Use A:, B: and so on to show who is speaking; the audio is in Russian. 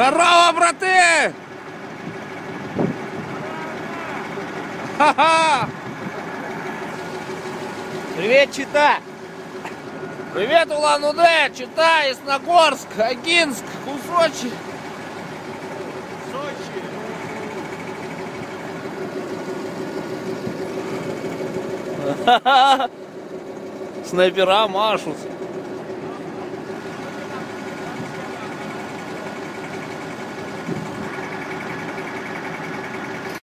A: Здорово, браты! Ха-ха! Привет, Чита! Привет, Улан-Удэ, Чита, Ясногорск, Агинск, Кусочи.
B: Сочи.
A: Снайпера машут.